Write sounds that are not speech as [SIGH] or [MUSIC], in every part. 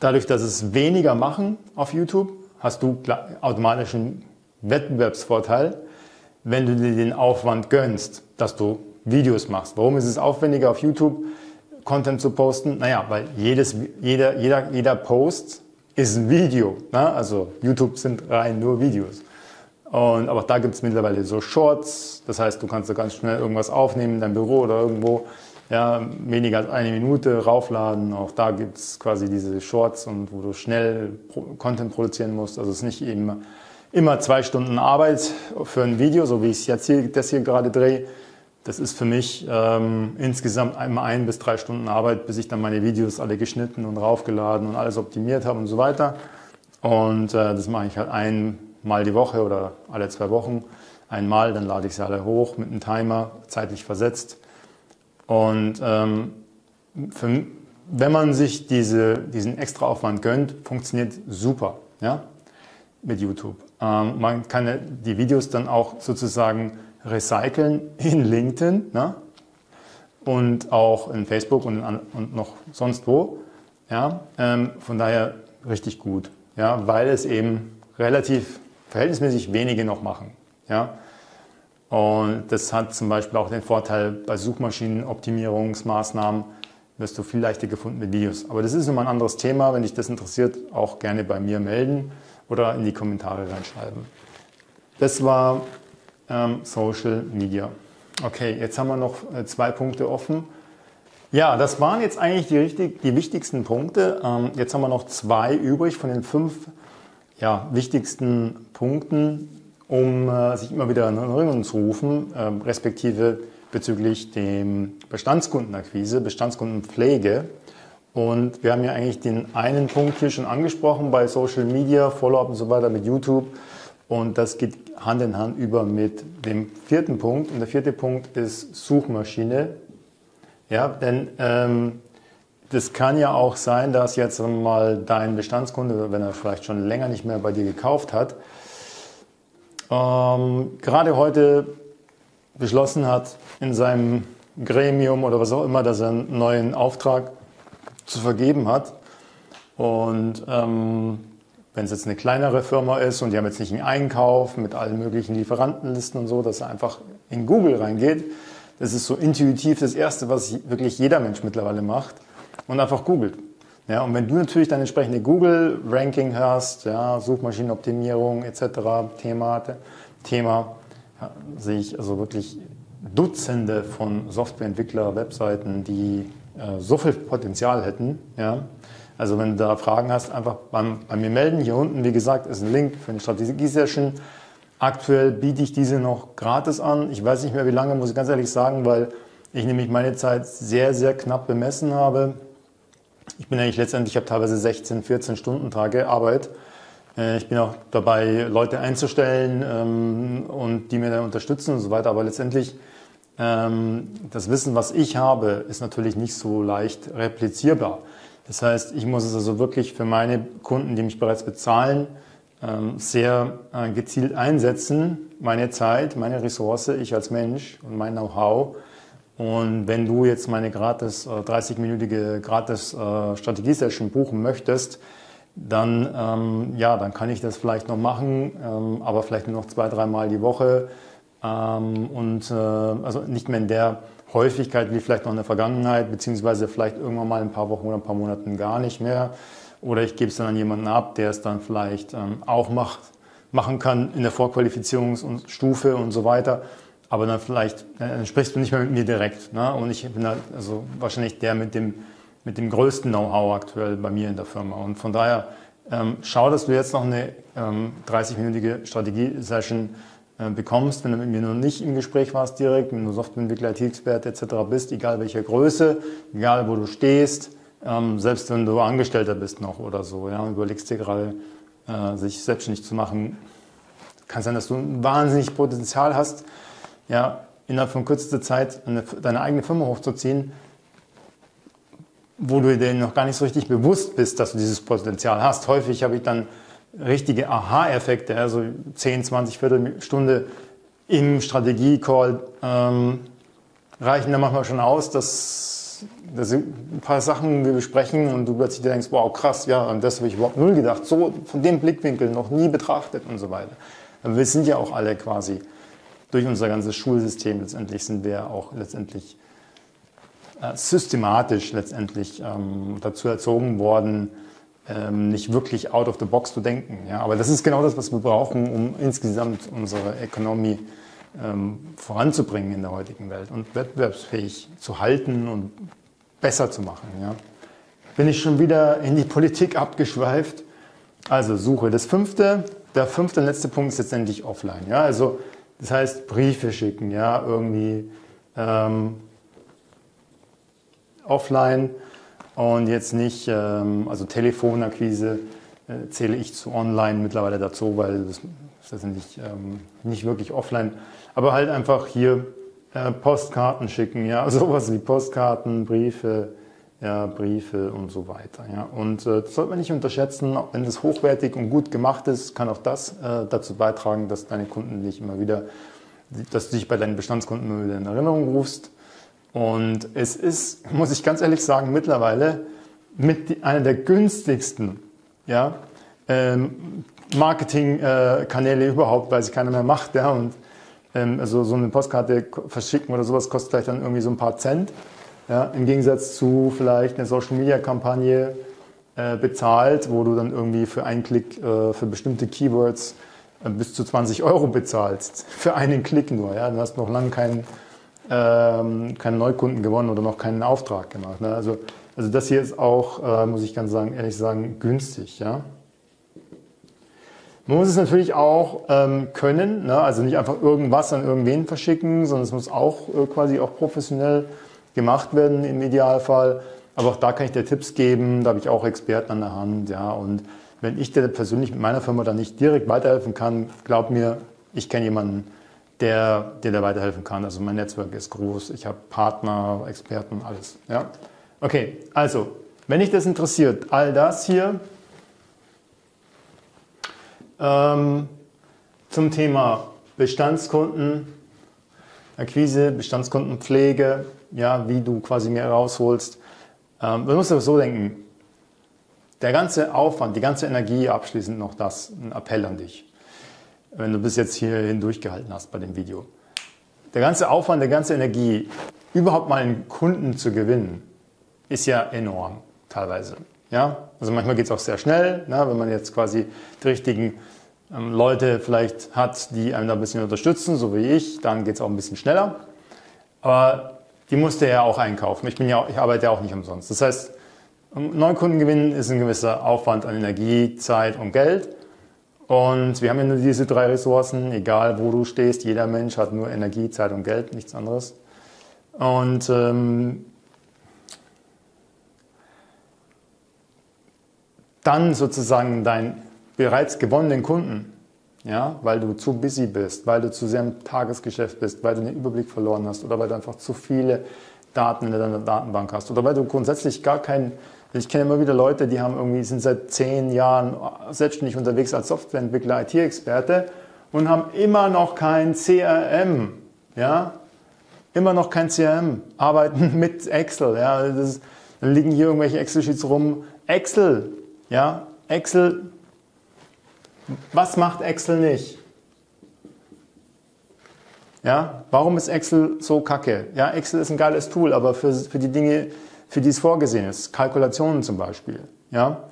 dadurch, dass es weniger machen auf YouTube, hast du automatisch einen Wettbewerbsvorteil, wenn du dir den Aufwand gönnst, dass du Videos machst. Warum ist es aufwendiger auf YouTube Content zu posten? Naja, weil jedes, jeder, jeder, jeder Post ist ein Video. Ne? Also YouTube sind rein nur Videos. Und, aber da gibt es mittlerweile so Shorts, das heißt, du kannst da ganz schnell irgendwas aufnehmen in deinem Büro oder irgendwo, ja, weniger als eine Minute raufladen. Auch da gibt es quasi diese Shorts und wo du schnell Content produzieren musst. Also es ist nicht eben immer zwei Stunden Arbeit für ein Video, so wie ich jetzt hier, das hier gerade drehe. Das ist für mich ähm, insgesamt einmal ein bis drei Stunden Arbeit, bis ich dann meine Videos alle geschnitten und raufgeladen und alles optimiert habe und so weiter. Und äh, das mache ich halt einmal die Woche oder alle zwei Wochen einmal, dann lade ich sie alle hoch mit einem Timer, zeitlich versetzt. Und ähm, für, wenn man sich diese, diesen extra Aufwand gönnt, funktioniert super ja, mit YouTube. Ähm, man kann die Videos dann auch sozusagen recyceln in LinkedIn ne? und auch in Facebook und, in, und noch sonst wo. Ja? Ähm, von daher richtig gut, ja? weil es eben relativ verhältnismäßig wenige noch machen. Ja? Und das hat zum Beispiel auch den Vorteil, bei Suchmaschinenoptimierungsmaßnahmen wirst du viel leichter gefunden mit Videos. Aber das ist nochmal ein anderes Thema. Wenn dich das interessiert, auch gerne bei mir melden oder in die Kommentare reinschreiben. Das war ähm, Social Media. Okay, jetzt haben wir noch äh, zwei Punkte offen. Ja, das waren jetzt eigentlich die, richtig, die wichtigsten Punkte. Ähm, jetzt haben wir noch zwei übrig von den fünf ja, wichtigsten Punkten, um äh, sich immer wieder in Erinnerung zu rufen, äh, respektive bezüglich dem Bestandskundenakquise, Bestandskundenpflege. Und wir haben ja eigentlich den einen Punkt hier schon angesprochen bei Social Media, Follow-up und so weiter mit YouTube. Und das geht Hand in Hand über mit dem vierten Punkt. Und der vierte Punkt ist Suchmaschine. Ja, denn ähm, das kann ja auch sein, dass jetzt mal dein Bestandskunde, wenn er vielleicht schon länger nicht mehr bei dir gekauft hat, ähm, gerade heute beschlossen hat, in seinem Gremium oder was auch immer, dass er einen neuen Auftrag zu vergeben hat. Und ähm, wenn es jetzt eine kleinere Firma ist und die haben jetzt nicht einen Einkauf mit allen möglichen Lieferantenlisten und so, dass er einfach in Google reingeht. Das ist so intuitiv das Erste, was wirklich jeder Mensch mittlerweile macht und einfach googelt. Ja, und wenn du natürlich dann entsprechende Google-Ranking hast, ja, Suchmaschinenoptimierung etc., Thema, Thema ja, sehe ich also wirklich Dutzende von Softwareentwickler, Webseiten, die äh, so viel Potenzial hätten, ja, also wenn du da Fragen hast, einfach bei, bei mir melden. Hier unten, wie gesagt, ist ein Link für eine Strategie-Session. Aktuell biete ich diese noch gratis an. Ich weiß nicht mehr, wie lange, muss ich ganz ehrlich sagen, weil ich nämlich meine Zeit sehr, sehr knapp bemessen habe. Ich bin eigentlich letztendlich, ich habe teilweise 16, 14 Stunden Tage Arbeit. Äh, ich bin auch dabei, Leute einzustellen ähm, und die mir dann unterstützen und so weiter. Aber letztendlich, ähm, das Wissen, was ich habe, ist natürlich nicht so leicht replizierbar. Das heißt, ich muss es also wirklich für meine Kunden, die mich bereits bezahlen, ähm, sehr äh, gezielt einsetzen, meine Zeit, meine Ressource, ich als Mensch und mein Know-how. Und wenn du jetzt meine gratis 30-minütige äh, gratis äh, Strategiesession buchen möchtest, dann ähm, ja, dann kann ich das vielleicht noch machen, ähm, aber vielleicht nur noch zwei, dreimal die Woche und also nicht mehr in der Häufigkeit wie vielleicht noch in der Vergangenheit, beziehungsweise vielleicht irgendwann mal ein paar Wochen oder ein paar Monaten gar nicht mehr. Oder ich gebe es dann an jemanden ab, der es dann vielleicht ähm, auch macht, machen kann in der Vorqualifizierungsstufe und so weiter. Aber dann vielleicht dann sprichst du nicht mehr mit mir direkt. Ne? Und ich bin halt also wahrscheinlich der mit dem, mit dem größten Know-how aktuell bei mir in der Firma. Und von daher ähm, schau, dass du jetzt noch eine ähm, 30-minütige Strategie-Session äh, bekommst, wenn du mit mir noch nicht im Gespräch warst direkt, wenn du Softwareentwickler, IT-Experte etc. bist, egal welcher Größe, egal wo du stehst, ähm, selbst wenn du Angestellter bist noch oder so, ja, überlegst dir gerade, äh, sich selbstständig zu machen, kann sein, dass du ein wahnsinnig Potenzial hast, ja, innerhalb von kürzester Zeit eine, deine eigene Firma hochzuziehen, wo du dir noch gar nicht so richtig bewusst bist, dass du dieses Potenzial hast. Häufig habe ich dann richtige Aha-Effekte, also 10, 20 Viertelstunde im Strategie-Call ähm, reichen da manchmal schon aus, dass das, das sind ein paar Sachen, wir besprechen und du plötzlich denkst, wow, krass, ja, an das habe ich überhaupt null gedacht, so von dem Blickwinkel noch nie betrachtet und so weiter. Wir sind ja auch alle quasi durch unser ganzes Schulsystem letztendlich sind wir auch letztendlich äh, systematisch letztendlich ähm, dazu erzogen worden, ähm, nicht wirklich out of the box zu denken. Ja? Aber das ist genau das, was wir brauchen, um insgesamt unsere Ökonomie ähm, voranzubringen in der heutigen Welt und wettbewerbsfähig zu halten und besser zu machen. Ja? Bin ich schon wieder in die Politik abgeschweift? Also Suche. Das fünfte, der fünfte und letzte Punkt ist letztendlich offline. Ja? Also das heißt Briefe schicken, ja, irgendwie ähm, offline und jetzt nicht, ähm, also Telefonakquise äh, zähle ich zu online mittlerweile dazu, weil das, das sind nicht, ähm, nicht wirklich offline, aber halt einfach hier äh, Postkarten schicken, ja, [LAUGHS] sowas wie Postkarten, Briefe, ja, Briefe und so weiter. Ja. Und äh, das sollte man nicht unterschätzen, wenn es hochwertig und gut gemacht ist, kann auch das äh, dazu beitragen, dass deine Kunden dich immer wieder, dass du dich bei deinen Bestandskunden immer wieder in Erinnerung rufst und es ist, muss ich ganz ehrlich sagen, mittlerweile mit einer der günstigsten ja, ähm, Marketingkanäle äh, überhaupt, weil sich keiner mehr macht. Ja, und ähm, also so eine Postkarte verschicken oder sowas kostet vielleicht dann irgendwie so ein paar Cent. Ja, Im Gegensatz zu vielleicht eine Social-Media-Kampagne äh, bezahlt, wo du dann irgendwie für einen Klick äh, für bestimmte Keywords äh, bis zu 20 Euro bezahlst. [LAUGHS] Für einen Klick nur. Ja? Du hast noch lange keinen ähm, keinen Neukunden gewonnen oder noch keinen Auftrag gemacht. Ne? Also, also das hier ist auch, äh, muss ich ganz sagen, ehrlich sagen, günstig. Ja? Man muss es natürlich auch ähm, können, ne? also nicht einfach irgendwas an irgendwen verschicken, sondern es muss auch äh, quasi auch professionell gemacht werden im Idealfall. Aber auch da kann ich dir Tipps geben, da habe ich auch Experten an der Hand. Ja? Und wenn ich dir persönlich mit meiner Firma da nicht direkt weiterhelfen kann, glaub mir, ich kenne jemanden, der dir da weiterhelfen kann. Also mein Netzwerk ist groß, ich habe Partner, Experten, alles. Ja? Okay, also, wenn dich das interessiert, all das hier ähm, zum Thema Bestandskunden, Akquise, Bestandskundenpflege, ja, wie du quasi mehr rausholst. Ähm, du musst aber so denken, der ganze Aufwand, die ganze Energie abschließend noch das, ein Appell an dich wenn du bis jetzt hierhin durchgehalten hast bei dem Video. Der ganze Aufwand, der ganze Energie, überhaupt mal einen Kunden zu gewinnen, ist ja enorm teilweise. Ja? Also manchmal geht es auch sehr schnell, ne? wenn man jetzt quasi die richtigen ähm, Leute vielleicht hat, die einem da ein bisschen unterstützen, so wie ich, dann geht es auch ein bisschen schneller. Aber die musste er auch einkaufen. Ich, bin ja, ich arbeite ja auch nicht umsonst. Das heißt, Neukunden gewinnen ist ein gewisser Aufwand an Energie, Zeit und Geld. Und wir haben ja nur diese drei Ressourcen, egal wo du stehst. Jeder Mensch hat nur Energie, Zeit und Geld, nichts anderes. Und ähm, dann sozusagen deinen bereits gewonnenen Kunden, ja, weil du zu busy bist, weil du zu sehr im Tagesgeschäft bist, weil du den Überblick verloren hast oder weil du einfach zu viele Daten in deiner Datenbank hast oder weil du grundsätzlich gar keinen ich kenne immer wieder Leute, die haben irgendwie, sind seit zehn Jahren selbstständig unterwegs als Softwareentwickler, IT-Experte und haben immer noch kein CRM. Ja? Immer noch kein CRM. Arbeiten [LAUGHS] mit Excel. Ja? Das, dann liegen hier irgendwelche Excel-Sheets rum. Excel. Ja? Excel. Was macht Excel nicht? Ja? Warum ist Excel so kacke? Ja, Excel ist ein geiles Tool, aber für, für die Dinge, für die es vorgesehen ist. Kalkulationen zum Beispiel, ja?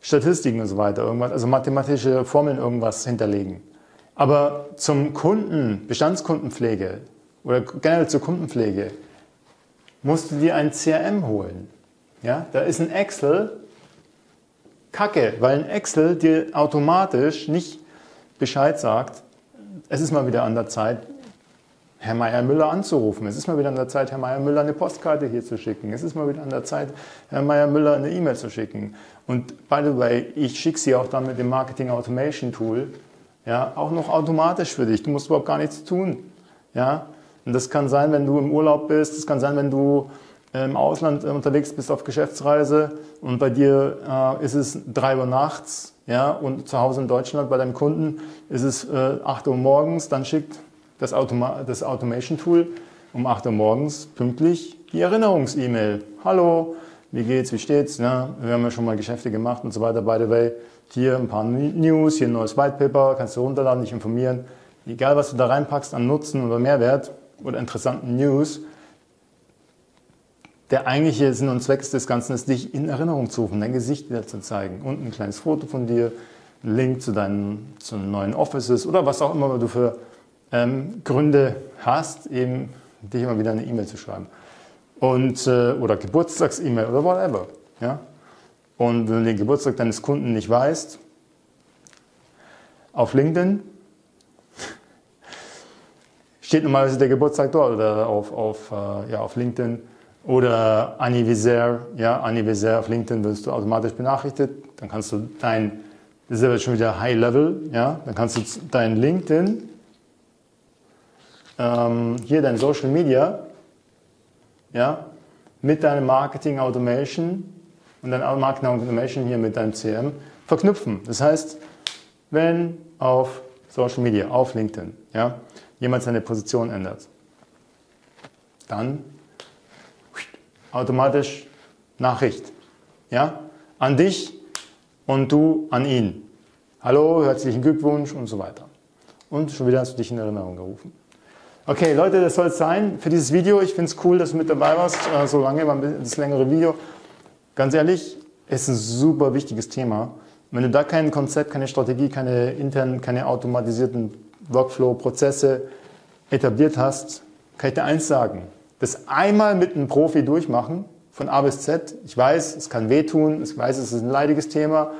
Statistiken und so weiter, irgendwas, also mathematische Formeln irgendwas hinterlegen. Aber zum Kunden, Bestandskundenpflege oder generell zur Kundenpflege, musst du dir ein CRM holen. Ja? Da ist ein Excel Kacke, weil ein Excel dir automatisch nicht Bescheid sagt, es ist mal wieder an der Zeit, Herr Meier-Müller anzurufen. Es ist mal wieder an der Zeit, Herr Meier-Müller eine Postkarte hier zu schicken. Es ist mal wieder an der Zeit, Herr Meier-Müller eine E-Mail zu schicken. Und by the way, ich schicke sie auch dann mit dem Marketing Automation Tool, ja, auch noch automatisch für dich. Du musst überhaupt gar nichts tun. Ja? Und das kann sein, wenn du im Urlaub bist, das kann sein, wenn du im Ausland äh, unterwegs bist auf Geschäftsreise und bei dir äh, ist es drei Uhr nachts, ja, und zu Hause in Deutschland bei deinem Kunden ist es äh, 8 Uhr morgens, dann schickt das, Automa das Automation Tool um 8 Uhr morgens pünktlich die Erinnerungs-E-Mail. Hallo, wie geht's, wie steht's? Ja, wir haben ja schon mal Geschäfte gemacht und so weiter. By the way, hier ein paar News, hier ein neues White Paper, kannst du runterladen, dich informieren. Egal, was du da reinpackst an Nutzen oder Mehrwert oder interessanten News, der eigentliche Sinn und Zweck des Ganzen ist, dich in Erinnerung zu rufen, dein Gesicht wieder zu zeigen. Und ein kleines Foto von dir, ein Link zu deinen zu neuen Offices oder was auch immer du für ähm, Gründe hast, eben dich immer wieder eine E-Mail zu schreiben. Und, äh, oder Geburtstags-E-Mail oder whatever. Ja? Und wenn du den Geburtstag deines Kunden nicht weißt, auf LinkedIn [LAUGHS] steht normalerweise der Geburtstag dort oder auf, auf, äh, ja, auf LinkedIn oder Anniversaire, ja, Anniversaire auf LinkedIn wirst du automatisch benachrichtigt. Dann kannst du dein, das ist aber schon wieder High Level, ja, dann kannst du dein LinkedIn, ähm, hier dein Social Media, ja, mit deinem Marketing Automation und dein Marketing Automation hier mit deinem CM verknüpfen. Das heißt, wenn auf Social Media, auf LinkedIn, ja, jemand seine Position ändert, dann automatisch Nachricht. Ja? An dich und du an ihn. Hallo, herzlichen Glückwunsch und so weiter. Und schon wieder hast du dich in Erinnerung gerufen. Okay, Leute, das soll es sein für dieses Video. Ich finde es cool, dass du mit dabei warst. Äh, so lange war das längere Video. Ganz ehrlich, es ist ein super wichtiges Thema. Wenn du da kein Konzept, keine Strategie, keine internen, keine automatisierten Workflow-Prozesse etabliert hast, kann ich dir eins sagen das einmal mit einem Profi durchmachen, von A bis Z. Ich weiß, es kann wehtun, ich weiß, es ist ein leidiges Thema,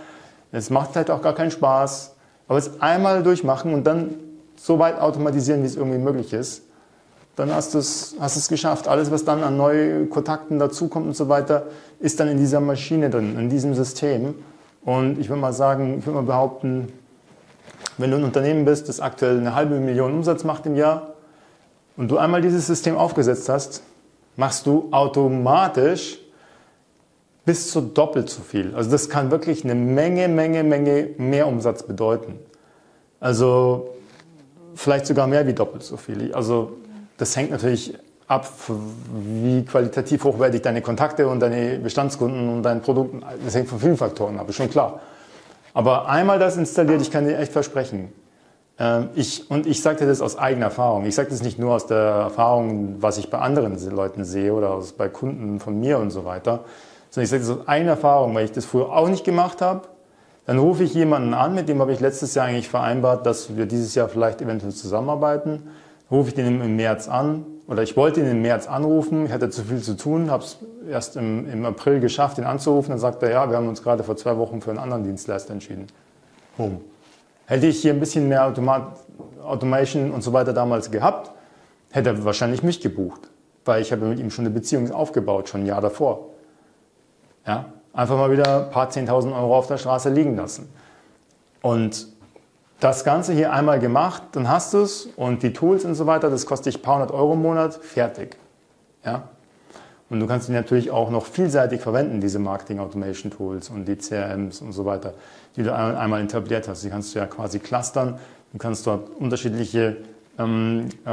es macht vielleicht auch gar keinen Spaß, aber es einmal durchmachen und dann so weit automatisieren, wie es irgendwie möglich ist, dann hast du es, hast es geschafft. Alles, was dann an neuen Kontakten dazukommt und so weiter, ist dann in dieser Maschine drin, in diesem System. Und ich würde mal sagen, ich würde mal behaupten, wenn du ein Unternehmen bist, das aktuell eine halbe Million Umsatz macht im Jahr, und du einmal dieses System aufgesetzt hast, machst du automatisch bis zu doppelt so viel. Also das kann wirklich eine Menge, Menge, Menge mehr Umsatz bedeuten. Also vielleicht sogar mehr wie doppelt so viel. Also das hängt natürlich ab, wie qualitativ hochwertig deine Kontakte und deine Bestandskunden und dein Produkt, das hängt von vielen Faktoren ab, ist schon klar. Aber einmal das installiert, ich kann dir echt versprechen, ich, und ich sage dir das aus eigener Erfahrung. Ich sage das nicht nur aus der Erfahrung, was ich bei anderen Leuten sehe oder aus, bei Kunden von mir und so weiter, sondern ich sage das aus eigener Erfahrung, weil ich das früher auch nicht gemacht habe. Dann rufe ich jemanden an, mit dem habe ich letztes Jahr eigentlich vereinbart, dass wir dieses Jahr vielleicht eventuell zusammenarbeiten. Rufe ich den im März an oder ich wollte ihn im März anrufen, ich hatte zu viel zu tun, habe es erst im, im April geschafft, ihn anzurufen. Dann sagt er, ja, wir haben uns gerade vor zwei Wochen für einen anderen Dienstleister entschieden. Boom. Hätte ich hier ein bisschen mehr Automat Automation und so weiter damals gehabt, hätte er wahrscheinlich mich gebucht, weil ich habe mit ihm schon eine Beziehung aufgebaut, schon ein Jahr davor. Ja, einfach mal wieder ein paar 10.000 Euro auf der Straße liegen lassen. Und das Ganze hier einmal gemacht, dann hast du es und die Tools und so weiter, das kostet dich ein paar hundert Euro im Monat, fertig. Ja? Und du kannst die natürlich auch noch vielseitig verwenden, diese Marketing Automation Tools und die CRMs und so weiter, die du einmal etabliert hast. Die kannst du ja quasi clustern. Du kannst dort unterschiedliche ähm, äh,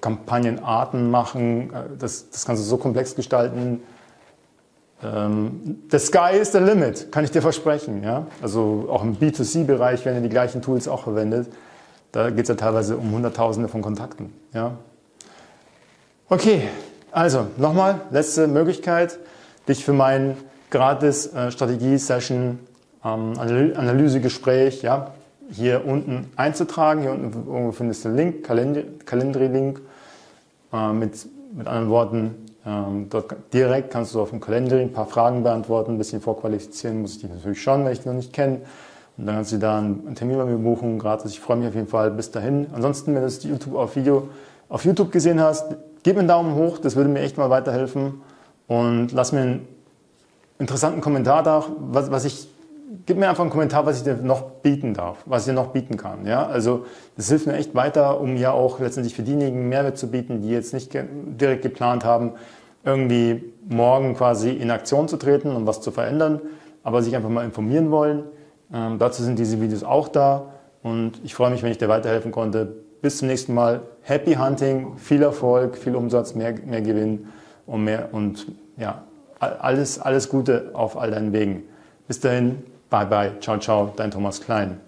Kampagnenarten machen. Äh, das, das kannst du so komplex gestalten. Ähm, the sky is the limit, kann ich dir versprechen. Ja? Also auch im B2C-Bereich werden die gleichen Tools auch verwendet. Da geht es ja teilweise um Hunderttausende von Kontakten. Ja? Okay, also nochmal, letzte Möglichkeit, dich für mein gratis äh, Strategie-Session, ähm, Analysegespräch, ja, hier unten einzutragen. Hier unten irgendwo findest du einen Link, Calendly-Link. Äh, mit, mit anderen Worten, ähm, dort direkt kannst du auf dem Calendly ein paar Fragen beantworten, ein bisschen vorqualifizieren muss ich dich natürlich schon, wenn ich dich noch nicht kenne. Und dann kannst du da einen Termin bei mir buchen, gratis. Ich freue mich auf jeden Fall bis dahin. Ansonsten, wenn du das YouTube auf Video auf YouTube gesehen hast, Gib mir einen Daumen hoch, das würde mir echt mal weiterhelfen. Und lass mir einen interessanten Kommentar da, was, was ich, gib mir einfach einen Kommentar, was ich dir noch bieten darf, was ich dir noch bieten kann. Ja? Also das hilft mir echt weiter, um ja auch letztendlich für diejenigen Mehrwert zu bieten, die jetzt nicht direkt geplant haben, irgendwie morgen quasi in Aktion zu treten und was zu verändern, aber sich einfach mal informieren wollen. Ähm, dazu sind diese Videos auch da und ich freue mich, wenn ich dir weiterhelfen konnte. Bis zum nächsten Mal. Happy Hunting, viel Erfolg, viel Umsatz, mehr, mehr Gewinn und mehr und ja, alles, alles Gute auf all deinen Wegen. Bis dahin, bye bye, ciao, ciao, dein Thomas Klein.